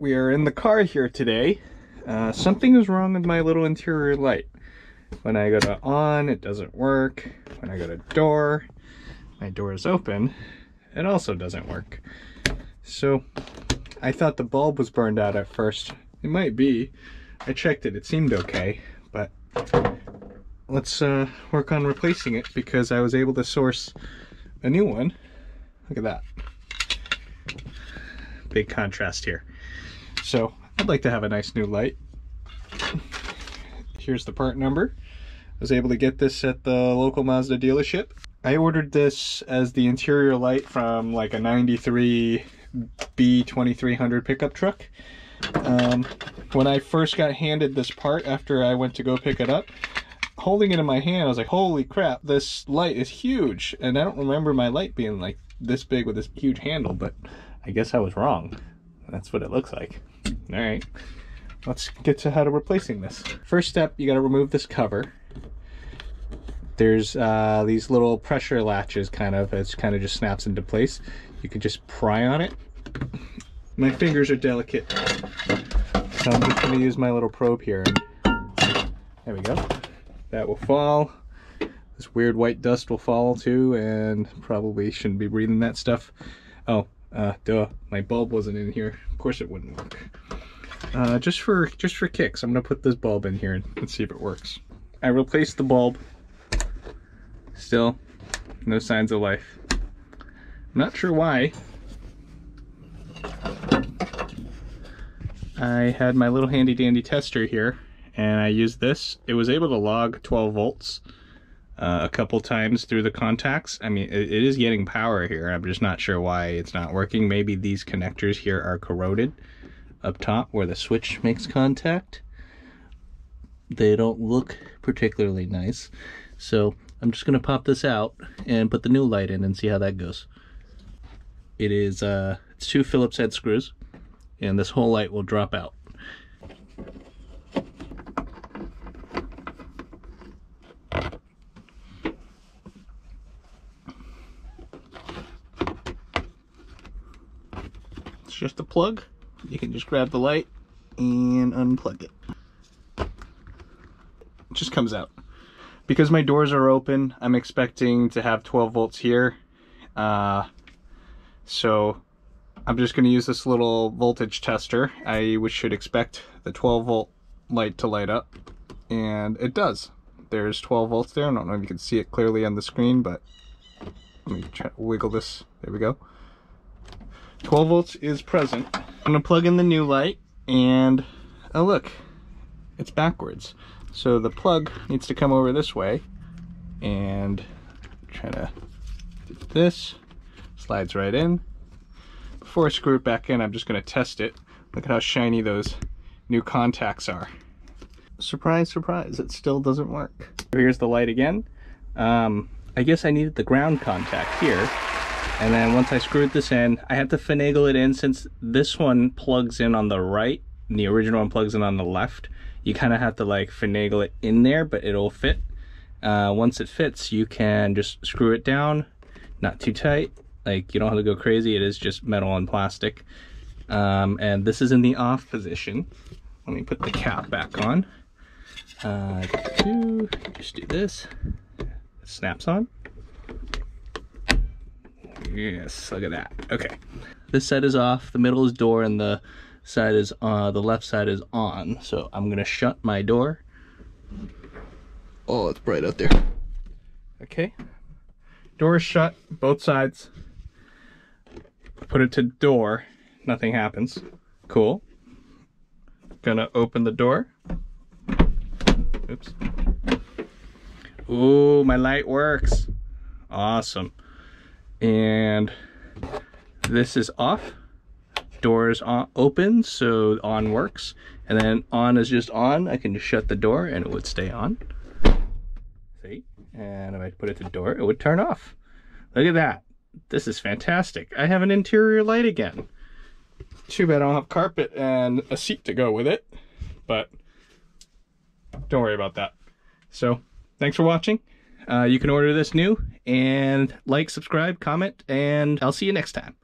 we are in the car here today. Uh, something is wrong with my little interior light. When I go to on, it doesn't work. When I go to door, my door is open. It also doesn't work. So I thought the bulb was burned out at first. It might be. I checked it, it seemed okay, but let's uh, work on replacing it because I was able to source a new one. Look at that. Big contrast here. So I'd like to have a nice new light. Here's the part number. I was able to get this at the local Mazda dealership. I ordered this as the interior light from like a 93 B2300 pickup truck. Um, when I first got handed this part after I went to go pick it up, holding it in my hand, I was like, holy crap, this light is huge. And I don't remember my light being like this big with this huge handle, but I guess I was wrong. That's what it looks like. All right, let's get to how to replacing this. First step, you gotta remove this cover. There's uh, these little pressure latches kind of, it kind of just snaps into place. You can just pry on it. My fingers are delicate, so I'm just gonna use my little probe here. There we go. That will fall. This weird white dust will fall too, and probably shouldn't be breathing that stuff. Oh, uh, duh, my bulb wasn't in here. Of course it wouldn't work. Uh, just for just for kicks, I'm gonna put this bulb in here and, and see if it works. I replaced the bulb. Still, no signs of life. I'm not sure why. I had my little handy dandy tester here and I used this. It was able to log 12 volts uh, a couple times through the contacts. I mean, it, it is getting power here. I'm just not sure why it's not working. Maybe these connectors here are corroded up top where the switch makes contact. They don't look particularly nice. So I'm just going to pop this out and put the new light in and see how that goes. It is uh, it's two Phillips head screws and this whole light will drop out. It's just a plug. You can just grab the light and unplug it. It just comes out. Because my doors are open, I'm expecting to have 12 volts here. Uh, so I'm just going to use this little voltage tester. I should expect the 12 volt light to light up, and it does. There's 12 volts there. I don't know if you can see it clearly on the screen, but let me try to wiggle this. There we go. 12 volts is present. I'm to plug in the new light, and oh look, it's backwards. So the plug needs to come over this way, and try to do this. Slides right in before I screw it back in, I'm just gonna test it. Look at how shiny those new contacts are. Surprise, surprise, it still doesn't work. Here's the light again. Um, I guess I needed the ground contact here. And then once I screwed this in, I had to finagle it in since this one plugs in on the right and the original one plugs in on the left. You kind of have to like finagle it in there, but it'll fit. Uh, once it fits, you can just screw it down, not too tight, like you don't have to go crazy. It is just metal and plastic. Um, and this is in the off position. Let me put the cap back on. Uh, just do this. It snaps on. Yes, look at that. Okay. This side is off, the middle is door, and the side is uh the left side is on. So I'm gonna shut my door. Oh, it's bright out there. Okay. Door is shut, both sides put it to door, nothing happens. Cool. Gonna open the door. Oops. Ooh, my light works. Awesome. And this is off. Door is on, open, so on works. And then on is just on. I can just shut the door and it would stay on. See? And if I put it to door, it would turn off. Look at that. This is fantastic. I have an interior light again. Too bad I don't have carpet and a seat to go with it, but don't worry about that. So, thanks for watching. Uh, you can order this new and like, subscribe, comment, and I'll see you next time.